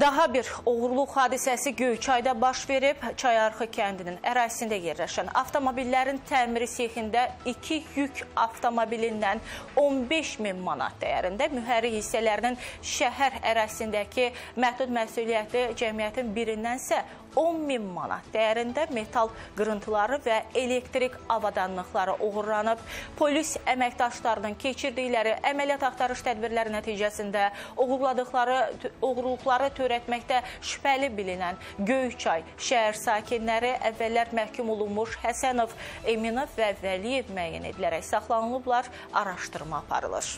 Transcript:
Daha bir oğurluq hadisəsi Göyçayda baş verib. Çayarxı kəndinin ərazisində yerləşən avtomobillərin təmiri sexində iki yük avtomobilindən 15 min manat dəyərində mühərrik hissələrinin şəhər ərazisindəki məhdud məsuliyyətli cəmiyyətin birindənsə 10 min manat dəyərində metal qırıntıları və elektrik avadanlıqları uğurlanıb. Polis əməkdaşlarının keçirdikləri əməliyyat axtarış tədbirləri nəticəsində uğurladıqları uğurluqları törətməkdə şübhəli bilinən Göyçay şəhər sakinləri əvvəllər məhkum olunmuş Həsənov, Eminov və Vəliyev müəyyən edilərək saxlanılıblar, araşdırma aparılır.